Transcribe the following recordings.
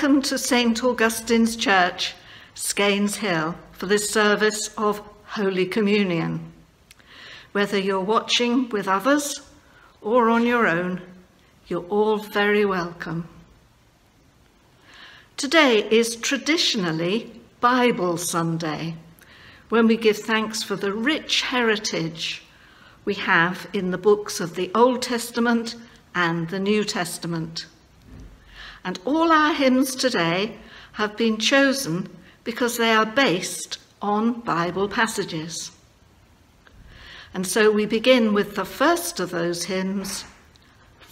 Welcome to St Augustine's Church, Scaynes Hill, for this service of Holy Communion. Whether you're watching with others or on your own, you're all very welcome. Today is traditionally Bible Sunday, when we give thanks for the rich heritage we have in the books of the Old Testament and the New Testament. And all our hymns today have been chosen because they are based on Bible passages. And so we begin with the first of those hymns,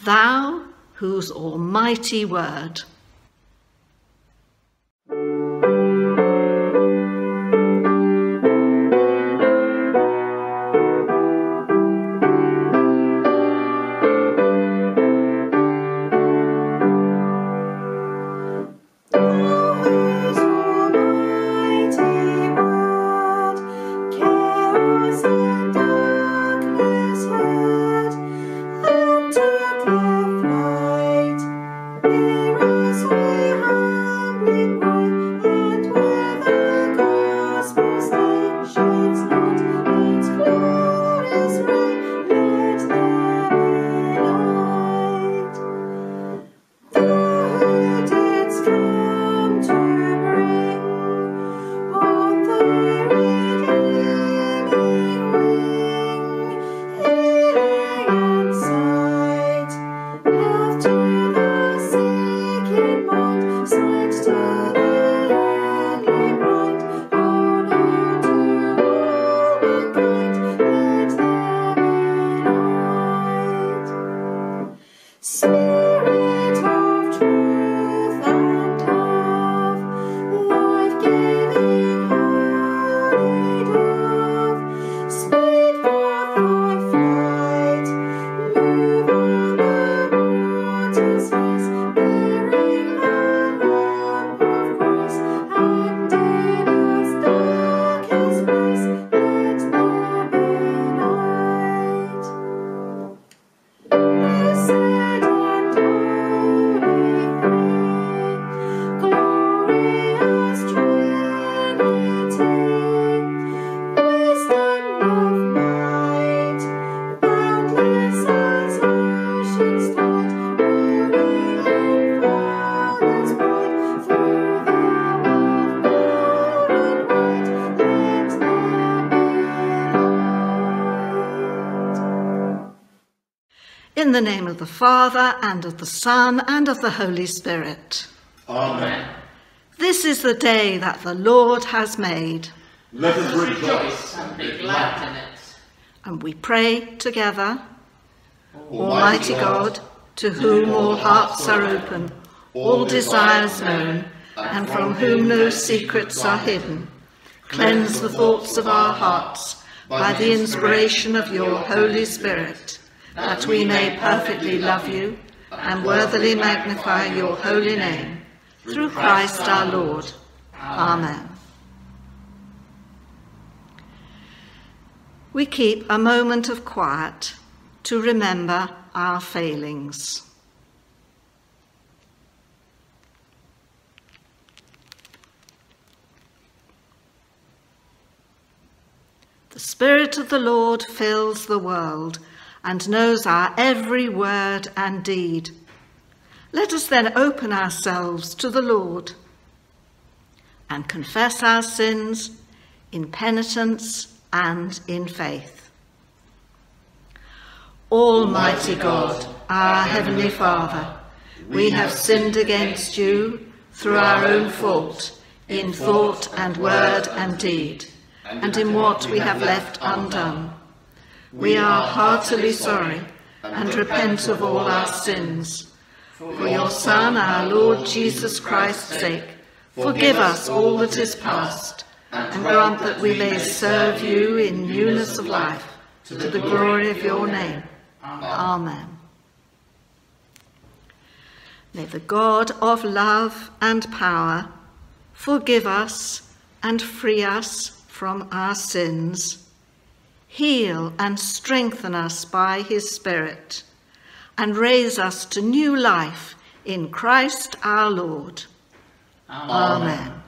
Thou whose almighty word. In the name of the Father, and of the Son, and of the Holy Spirit. Amen. This is the day that the Lord has made. Let us rejoice and be glad in it. And we pray together. Almighty God, to whom all hearts are open, all desires known, and from whom no secrets are hidden, cleanse the thoughts of our hearts by the inspiration of your Holy Spirit that we may perfectly love you and worthily magnify your holy name, through Christ our Lord. Amen. We keep a moment of quiet to remember our failings. The Spirit of the Lord fills the world and knows our every word and deed. Let us then open ourselves to the Lord and confess our sins in penitence and in faith. Almighty God, our Heavenly Father, we have sinned against you through our own fault, in thought and word and deed, and in what we have left undone. We are heartily sorry and repent of all our sins. For your Son, our Lord Jesus Christ's sake, forgive us all that is past, and grant that we may serve you in newness of life, to the glory of your name. Amen. May the God of love and power forgive us and free us from our sins heal and strengthen us by his Spirit, and raise us to new life in Christ our Lord. Amen. To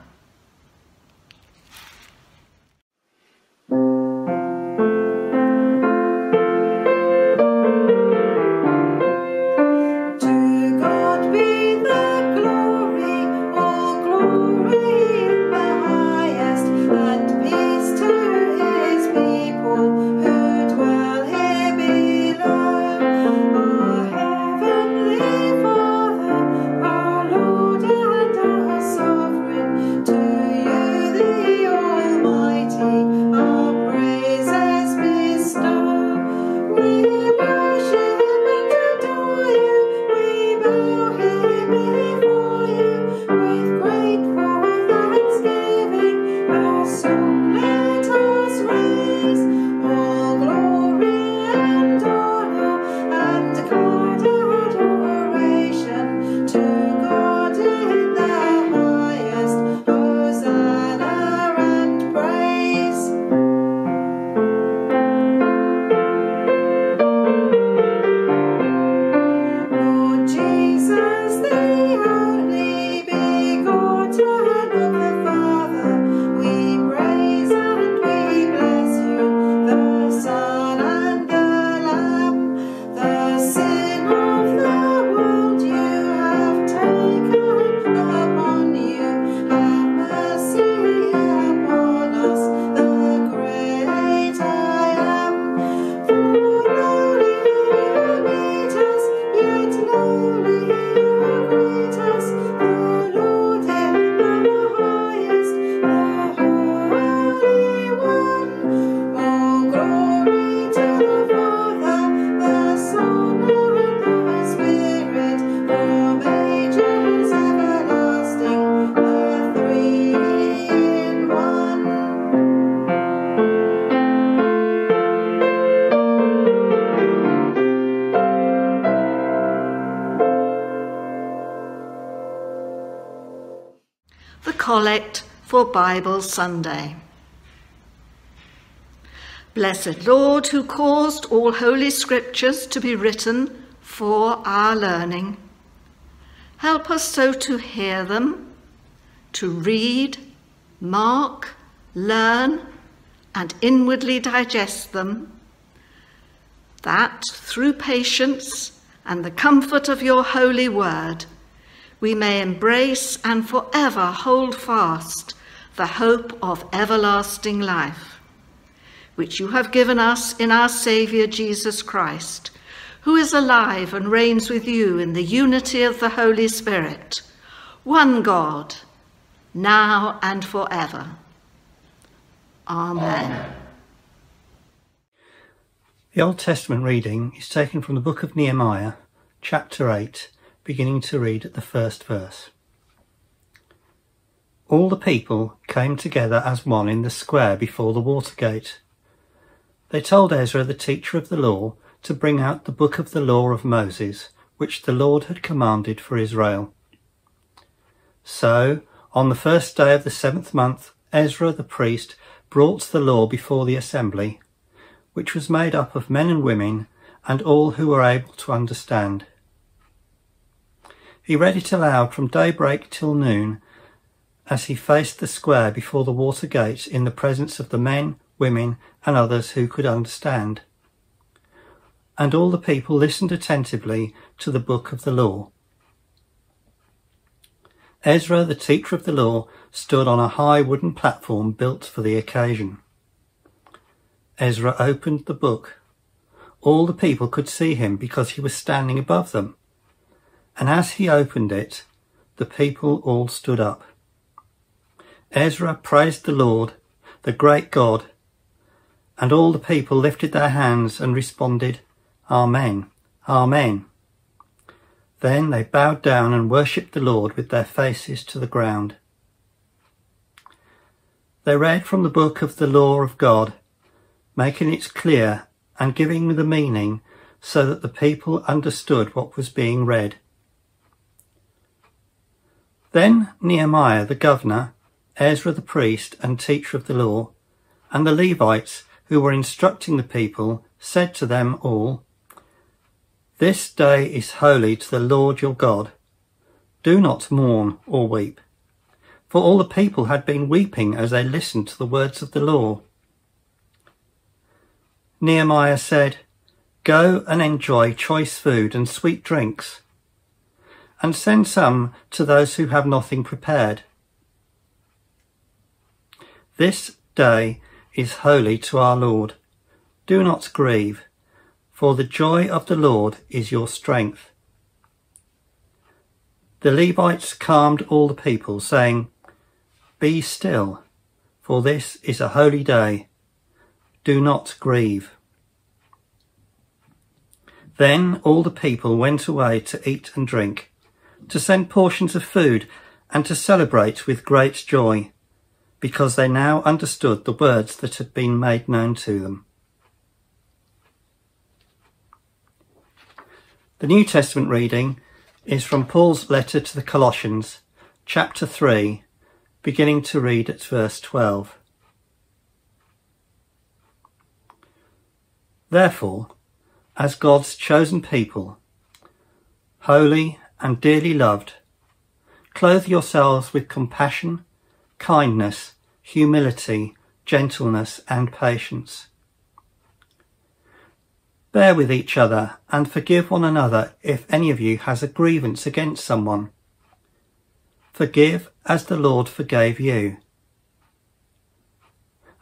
For Bible Sunday. Blessed Lord, who caused all holy scriptures to be written for our learning, help us so to hear them, to read, mark, learn, and inwardly digest them, that through patience and the comfort of your holy word, we may embrace and forever hold fast the hope of everlasting life, which you have given us in our Saviour Jesus Christ, who is alive and reigns with you in the unity of the Holy Spirit, one God, now and forever. Amen. The Old Testament reading is taken from the book of Nehemiah, chapter 8, beginning to read at the first verse. All the people came together as one in the square before the water gate. They told Ezra, the teacher of the law, to bring out the book of the law of Moses, which the Lord had commanded for Israel. So, on the first day of the seventh month, Ezra the priest brought the law before the assembly, which was made up of men and women and all who were able to understand. He read it aloud from daybreak till noon as he faced the square before the water gates in the presence of the men, women, and others who could understand. And all the people listened attentively to the book of the law. Ezra, the teacher of the law, stood on a high wooden platform built for the occasion. Ezra opened the book. All the people could see him because he was standing above them. And as he opened it, the people all stood up. Ezra praised the Lord, the great God, and all the people lifted their hands and responded, Amen, Amen. Then they bowed down and worshipped the Lord with their faces to the ground. They read from the book of the law of God, making it clear and giving the meaning so that the people understood what was being read. Then Nehemiah the governor, Ezra the priest and teacher of the law, and the Levites who were instructing the people said to them all, This day is holy to the Lord your God. Do not mourn or weep. for all the people had been weeping as they listened to the words of the law. Nehemiah said, Go and enjoy choice food and sweet drinks, and send some to those who have nothing prepared. This day is holy to our Lord. Do not grieve, for the joy of the Lord is your strength. The Levites calmed all the people, saying, Be still, for this is a holy day. Do not grieve. Then all the people went away to eat and drink, to send portions of food, and to celebrate with great joy, because they now understood the words that had been made known to them. The New Testament reading is from Paul's letter to the Colossians, chapter 3, beginning to read at verse 12. Therefore, as God's chosen people, holy and dearly loved, clothe yourselves with compassion, kindness, humility, gentleness, and patience. Bear with each other and forgive one another if any of you has a grievance against someone. Forgive as the Lord forgave you.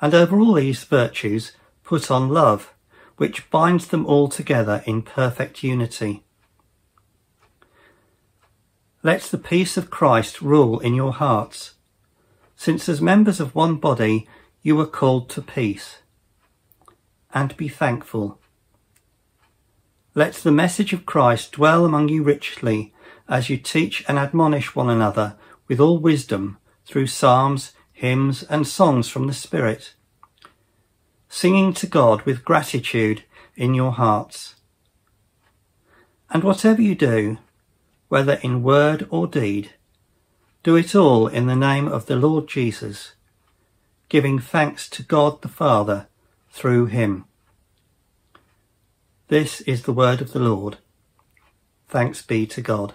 And over all these virtues put on love, which binds them all together in perfect unity. Let the peace of Christ rule in your hearts, since as members of one body you are called to peace. And be thankful. Let the message of Christ dwell among you richly as you teach and admonish one another with all wisdom through psalms, hymns, and songs from the Spirit, singing to God with gratitude in your hearts. And whatever you do, whether in word or deed, do it all in the name of the Lord Jesus, giving thanks to God the Father through him. This is the word of the Lord. Thanks be to God.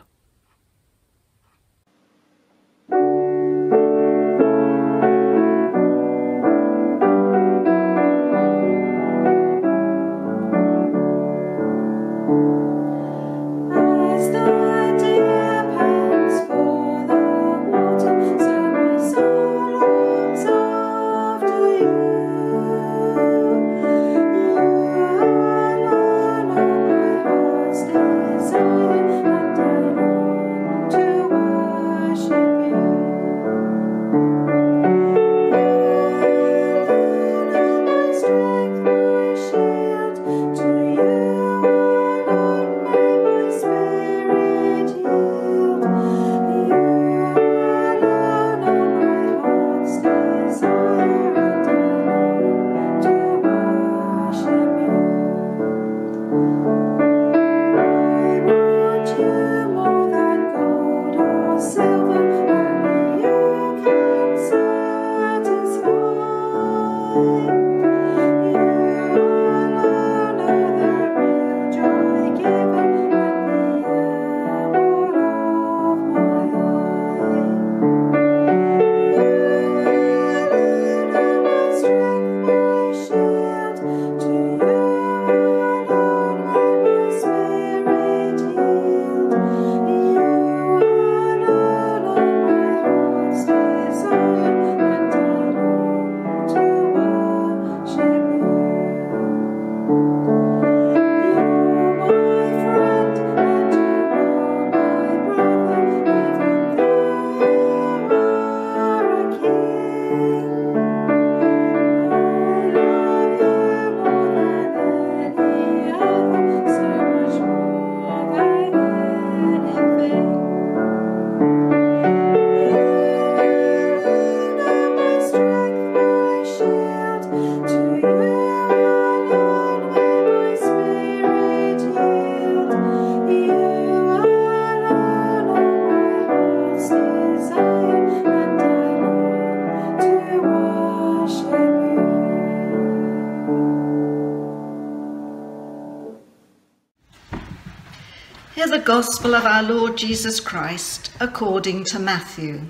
Gospel of our Lord Jesus Christ according to Matthew.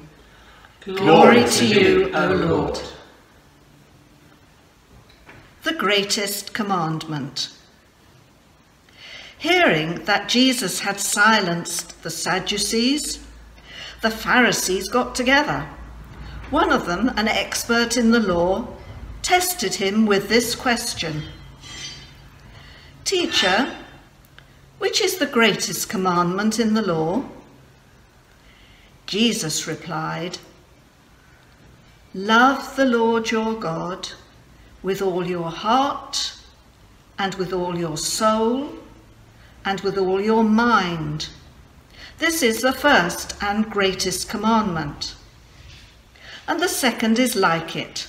Glory to you, O Lord. The greatest commandment. Hearing that Jesus had silenced the Sadducees, the Pharisees got together. One of them, an expert in the law, tested him with this question Teacher, which is the greatest commandment in the law? Jesus replied, Love the Lord your God with all your heart and with all your soul and with all your mind. This is the first and greatest commandment. And the second is like it.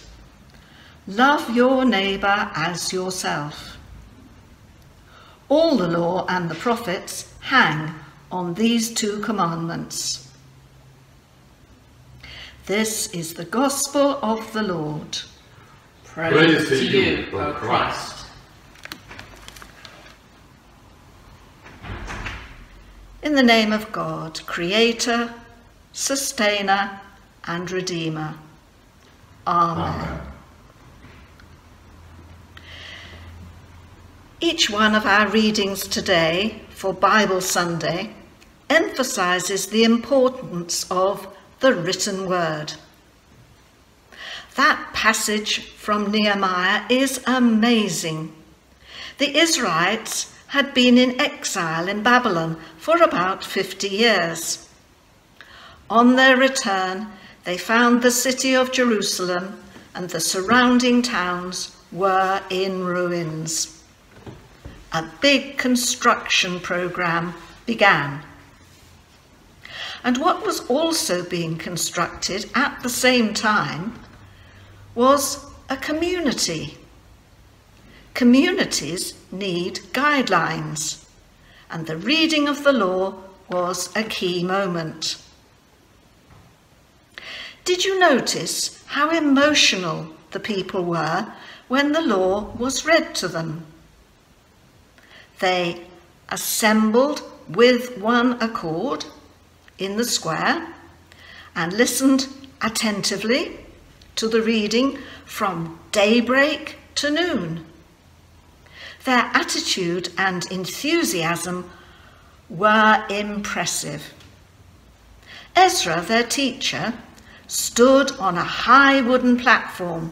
Love your neighbour as yourself. All the law and the prophets hang on these two commandments. This is the gospel of the Lord. Praise to you, O Christ. In the name of God, Creator, Sustainer, and Redeemer. Amen. Each one of our readings today for Bible Sunday emphasizes the importance of the written word. That passage from Nehemiah is amazing. The Israelites had been in exile in Babylon for about 50 years. On their return, they found the city of Jerusalem and the surrounding towns were in ruins. A big construction program began. And what was also being constructed at the same time was a community. Communities need guidelines, and the reading of the law was a key moment. Did you notice how emotional the people were when the law was read to them? They assembled with one accord in the square and listened attentively to the reading from daybreak to noon. Their attitude and enthusiasm were impressive. Ezra, their teacher, stood on a high wooden platform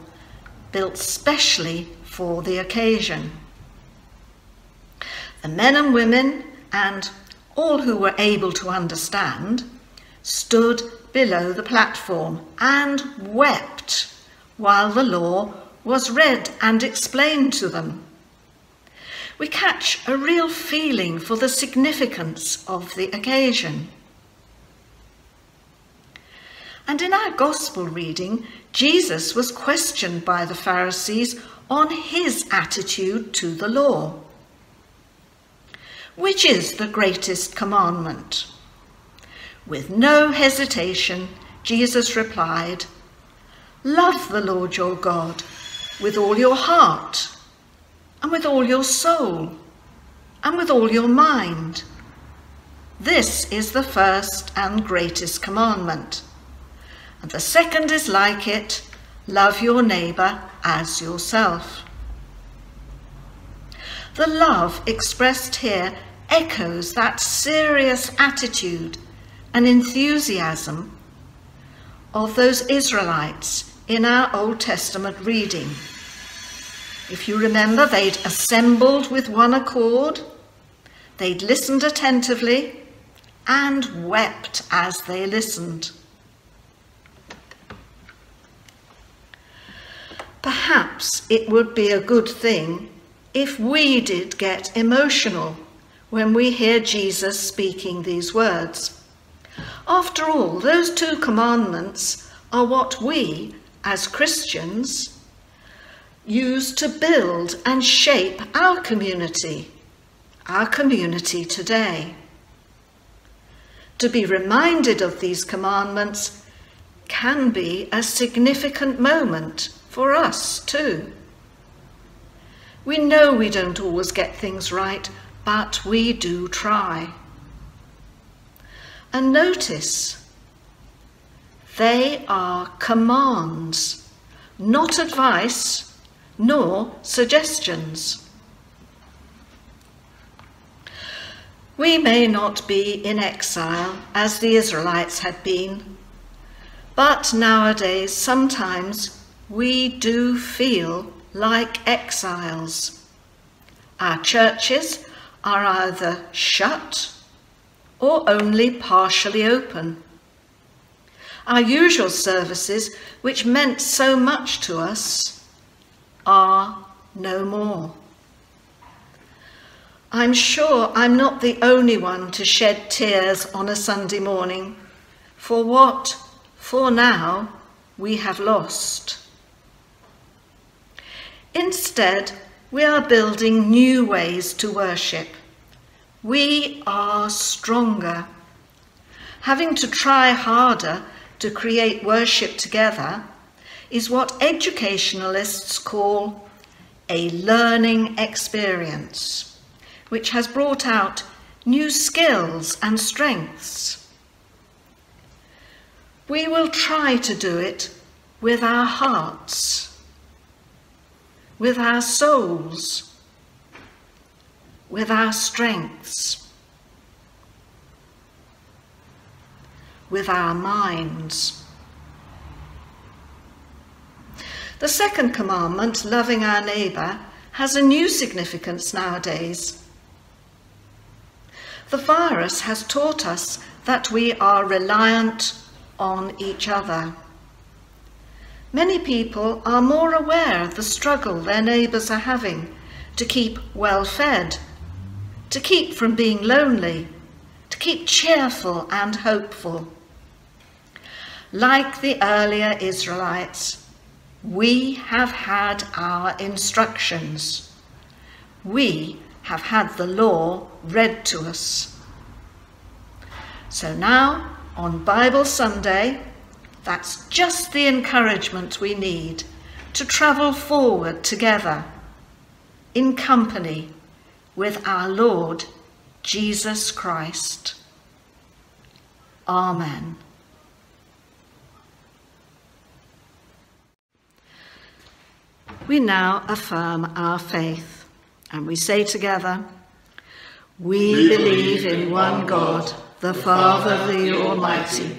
built specially for the occasion. The men and women and all who were able to understand stood below the platform and wept while the law was read and explained to them. We catch a real feeling for the significance of the occasion. And in our gospel reading, Jesus was questioned by the Pharisees on his attitude to the law. Which is the greatest commandment? With no hesitation, Jesus replied, Love the Lord your God with all your heart, and with all your soul, and with all your mind. This is the first and greatest commandment. And the second is like it love your neighbour as yourself. The love expressed here echoes that serious attitude and enthusiasm of those Israelites in our Old Testament reading. If you remember, they'd assembled with one accord, they'd listened attentively, and wept as they listened. Perhaps it would be a good thing if we did get emotional when we hear Jesus speaking these words. After all, those two commandments are what we, as Christians, use to build and shape our community, our community today. To be reminded of these commandments can be a significant moment for us too. We know we don't always get things right, but we do try. And notice, They are commands, not advice nor suggestions. We may not be in exile as the Israelites had been, but nowadays sometimes we do feel like exiles. Our churches are either shut or only partially open. Our usual services, which meant so much to us, are no more. I'm sure I'm not the only one to shed tears on a Sunday morning for what, for now, we have lost. Instead, we are building new ways to worship. We are stronger. Having to try harder to create worship together is what educationalists call a learning experience which has brought out new skills and strengths. We will try to do it with our hearts, with our souls, with our strengths, with our minds. The second commandment, loving our neighbour, has a new significance nowadays. The virus has taught us that we are reliant on each other. Many people are more aware of the struggle their neighbours are having to keep well fed, to keep from being lonely, to keep cheerful and hopeful. Like the earlier Israelites, we have had our instructions. We have had the law read to us. So now, on Bible Sunday, that's just the encouragement we need to travel forward together in company with our Lord Jesus Christ. Amen. We now affirm our faith and we say together, We believe in one God, the Father, the Almighty,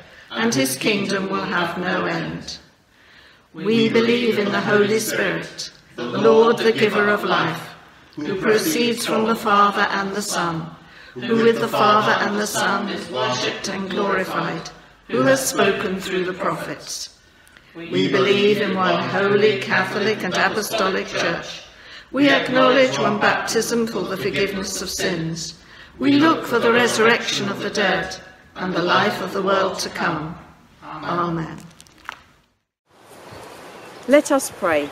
and his kingdom will have no end. We believe in the Holy Spirit, the Lord, the giver of life, who proceeds from the Father and the Son, who with the Father and the Son is worshipped and glorified, who has spoken through the prophets. We believe in one holy, Catholic and Apostolic Church. We acknowledge one baptism for the forgiveness of sins. We look for the resurrection of the dead and the life of the world to come. Amen. Let us pray.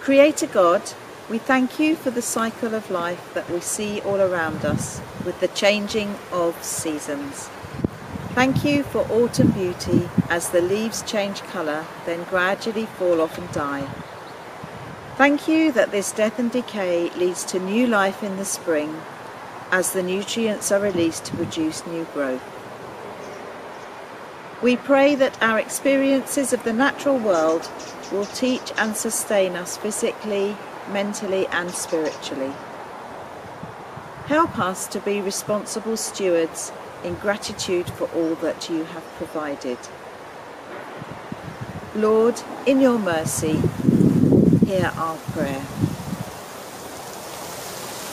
Creator God, we thank you for the cycle of life that we see all around us with the changing of seasons. Thank you for autumn beauty as the leaves change colour, then gradually fall off and die. Thank you that this death and decay leads to new life in the spring as the nutrients are released to produce new growth. We pray that our experiences of the natural world will teach and sustain us physically, mentally, and spiritually. Help us to be responsible stewards in gratitude for all that you have provided. Lord, in your mercy, hear our prayer.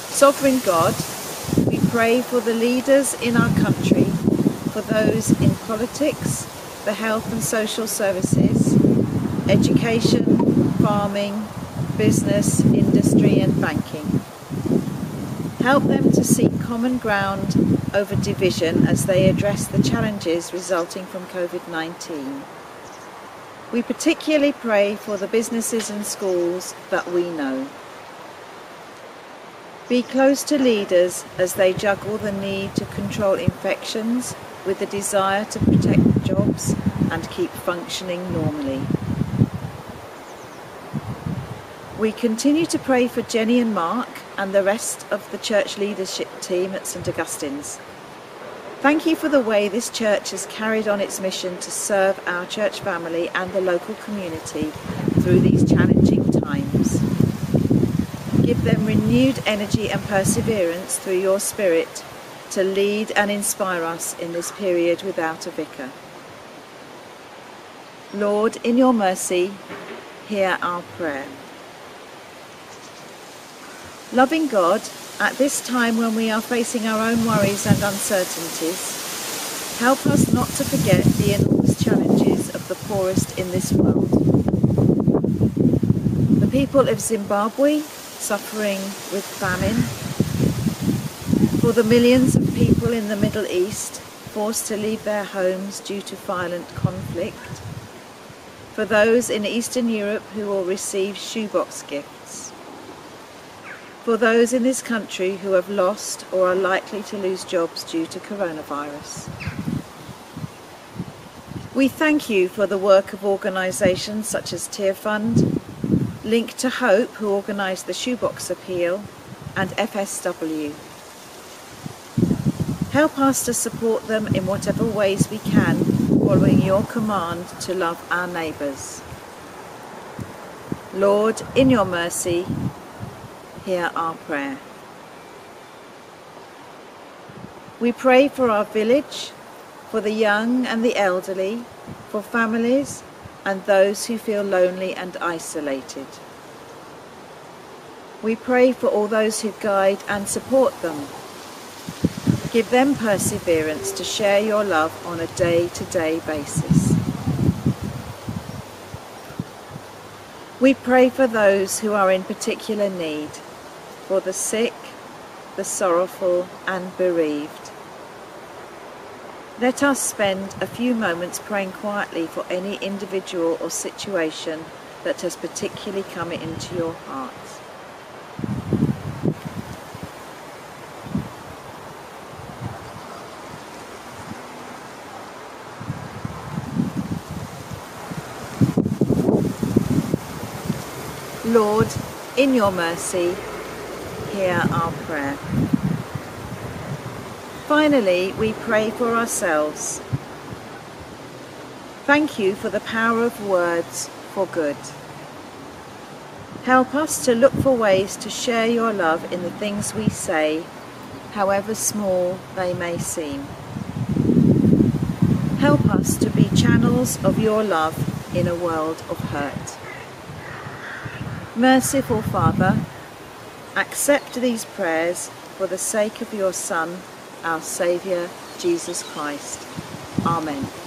Sovereign God, we pray for the leaders in our country, for those in politics, the health and social services, education, farming, business, industry, and banking. Help them to seek common ground over division as they address the challenges resulting from COVID 19. We particularly pray for the businesses and schools that we know. Be close to leaders as they juggle the need to control infections with the desire to protect jobs and keep functioning normally. We continue to pray for Jenny and Mark and the rest of the church leadership team at St Augustine's. Thank you for the way this church has carried on its mission to serve our church family and the local community through these challenging. Give them renewed energy and perseverance through your Spirit to lead and inspire us in this period without a vicar. Lord, in your mercy, hear our prayer. Loving God, at this time when we are facing our own worries and uncertainties, help us not to forget the enormous challenges of the poorest in this world. The people of Zimbabwe suffering with famine, for the millions of people in the Middle East forced to leave their homes due to violent conflict, for those in Eastern Europe who will receive shoebox gifts, for those in this country who have lost or are likely to lose jobs due to coronavirus. We thank you for the work of organisations such as Tear Fund, Link to Hope, who organised the Shoebox Appeal, and FSW. Help us to support them in whatever ways we can, following your command to love our neighbours. Lord, in your mercy, hear our prayer. We pray for our village, for the young and the elderly, for families and those who feel lonely and isolated. We pray for all those who guide and support them. Give them perseverance to share your love on a day to day basis. We pray for those who are in particular need, for the sick, the sorrowful, and bereaved. Let us spend a few moments praying quietly for any individual or situation that has particularly come into your heart. Lord, in your mercy, hear our prayer. Finally, we pray for ourselves. Thank you for the power of words for good. Help us to look for ways to share your love in the things we say, however small they may seem. Help us to be channels of your love in a world of hurt. Merciful Father, accept these prayers for the sake of your Son, our Saviour, Jesus Christ. Amen.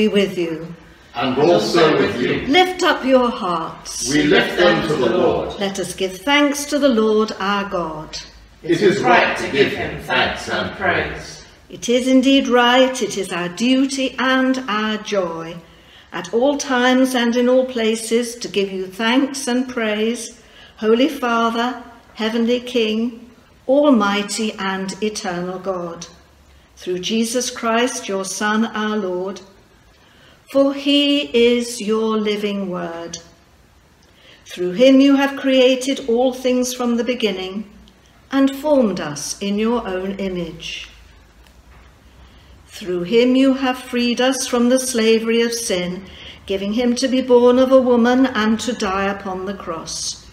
Be with you. and also with you. Lift up your hearts. We lift them to the Lord. Let us give thanks to the Lord our God. It is right to give him thanks and praise. It is indeed right, it is our duty and our joy, at all times and in all places, to give you thanks and praise, Holy Father, Heavenly King, Almighty and Eternal God, through Jesus Christ, your Son, our Lord, for he is your living word. Through him you have created all things from the beginning and formed us in your own image. Through him you have freed us from the slavery of sin, giving him to be born of a woman and to die upon the cross.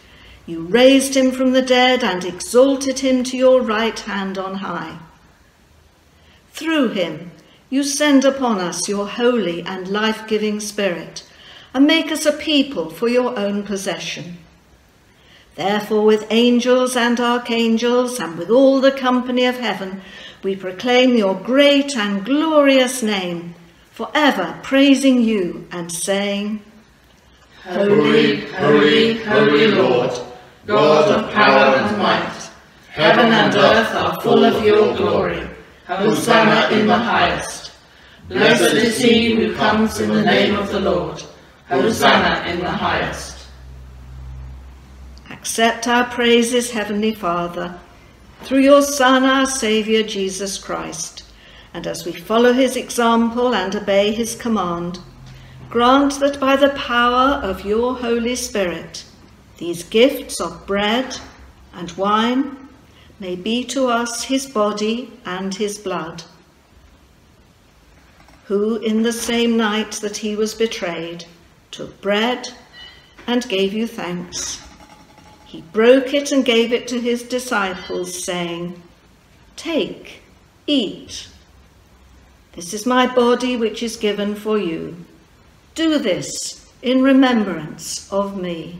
You raised him from the dead and exalted him to your right hand on high. Through him you send upon us your holy and life-giving Spirit, and make us a people for your own possession. Therefore, with angels and archangels, and with all the company of heaven, we proclaim your great and glorious name, forever praising you and saying, Holy, holy, holy Lord, God of power and might, heaven and earth are full of your glory. Hosanna in the highest. Blessed is he who comes in the name of the Lord. Hosanna in the highest. Accept our praises, Heavenly Father, through your Son, our Saviour, Jesus Christ. And as we follow his example and obey his command, grant that by the power of your Holy Spirit, these gifts of bread and wine may be to us his body and his blood, who in the same night that he was betrayed took bread and gave you thanks. He broke it and gave it to his disciples, saying, Take, eat. This is my body which is given for you. Do this in remembrance of me.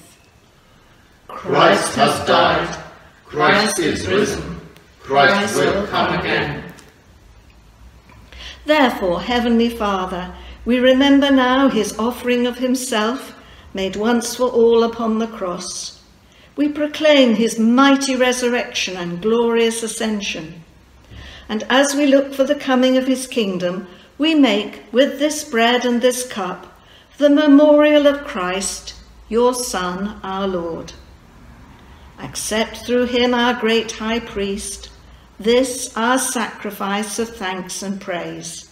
Christ has died. Christ is risen. Christ will come again. Therefore, Heavenly Father, we remember now his offering of himself, made once for all upon the cross. We proclaim his mighty resurrection and glorious ascension. And as we look for the coming of his kingdom, we make with this bread and this cup the memorial of Christ, your Son, our Lord. Accept through him, our great high priest, this our sacrifice of thanks and praise.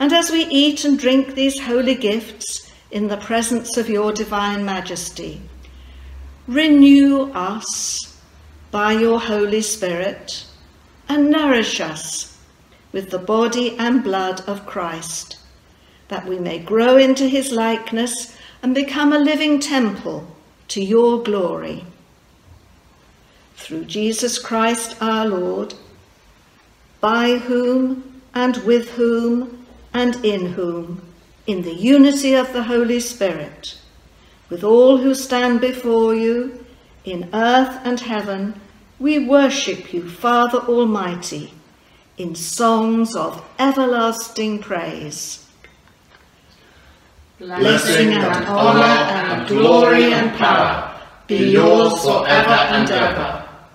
And as we eat and drink these holy gifts in the presence of your divine majesty, renew us by your Holy Spirit and nourish us with the body and blood of Christ, that we may grow into his likeness and become a living temple to your glory. Through Jesus Christ our Lord, by whom and with whom and in whom, in the unity of the Holy Spirit, with all who stand before you, in earth and heaven, we worship you, Father Almighty, in songs of everlasting praise. Blessing and honor and glory and power be yours forever and ever.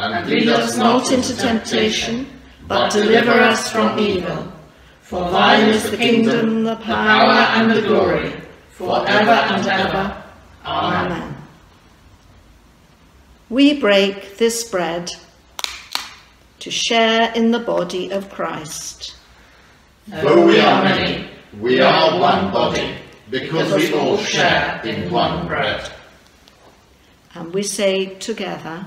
And lead us not into temptation, but deliver us from evil. For thine is the kingdom, the power, and the glory, for ever and ever. Amen. Amen. We break this bread to share in the body of Christ. Though we are many, we are one body, because we all share in one bread. And we say together,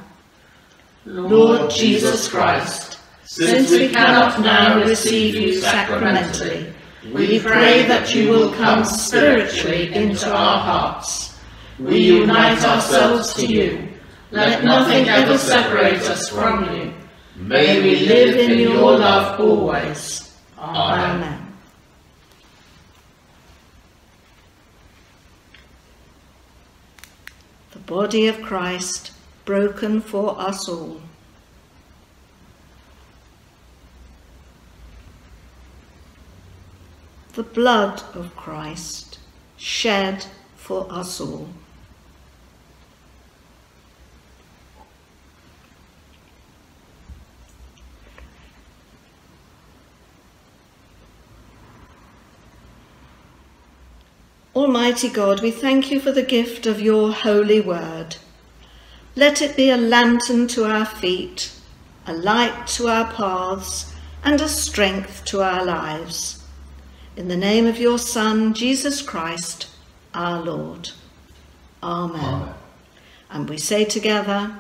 Lord Jesus Christ, since we cannot now receive you sacramentally, we pray that you will come spiritually into our hearts. We unite ourselves to you. Let nothing ever separate us from you. May we live in your love always. Amen. The body of Christ broken for us all. The blood of Christ shed for us all. Almighty God, we thank you for the gift of your holy word. Let it be a lantern to our feet, a light to our paths, and a strength to our lives. In the name of your Son, Jesus Christ, our Lord. Amen. And we say together,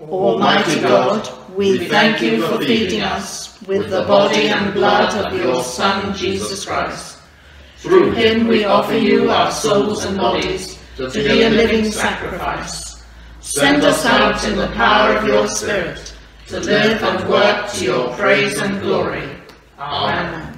Almighty God, we thank you for feeding us with the body and blood of your Son, Jesus Christ. Through him we offer you our souls and bodies to be a living sacrifice. Send us out in the power of your Spirit to live and work to your praise and glory. Amen.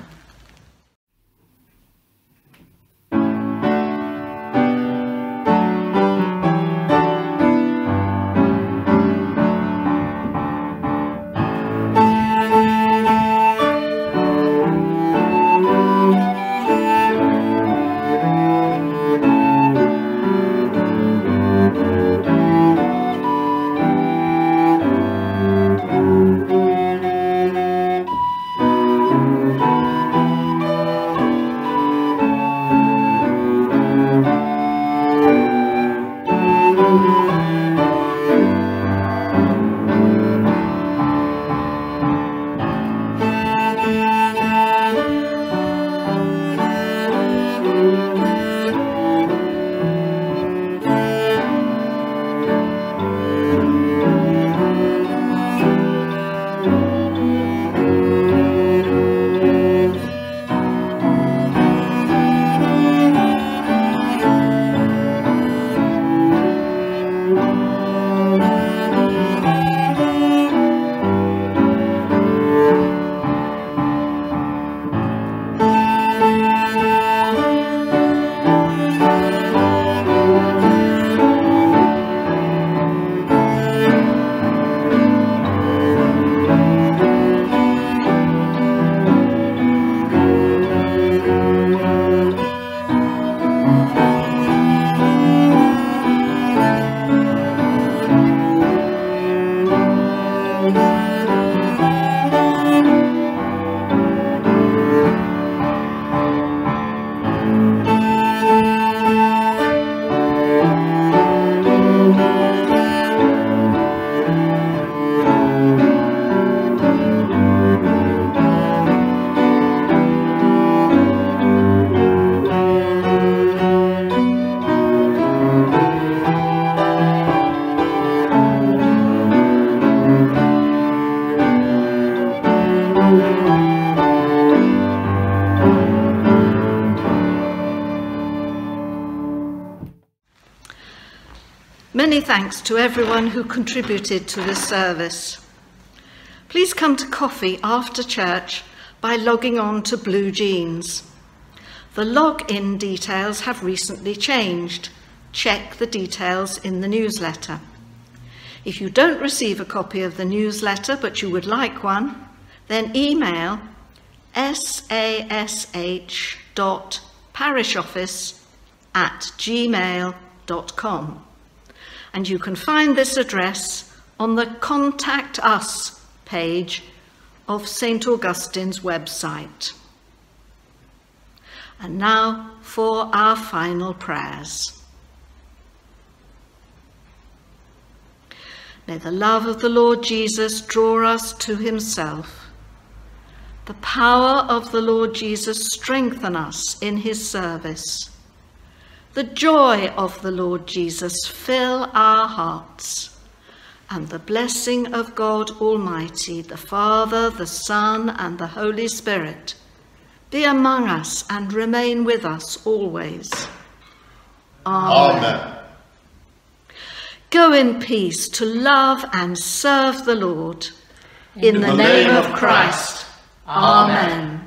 Thanks to everyone who contributed to this service. Please come to coffee after church by logging on to Blue Jeans. The log-in details have recently changed. Check the details in the newsletter. If you don't receive a copy of the newsletter but you would like one, then email sash.parishoffice at gmail.com. And you can find this address on the Contact Us page of St Augustine's website. And now for our final prayers. May the love of the Lord Jesus draw us to himself. The power of the Lord Jesus strengthen us in his service. The joy of the Lord Jesus fill our hearts. And the blessing of God Almighty, the Father, the Son, and the Holy Spirit be among us and remain with us always. Amen. Go in peace to love and serve the Lord. In, the, name, of Christ. Amen.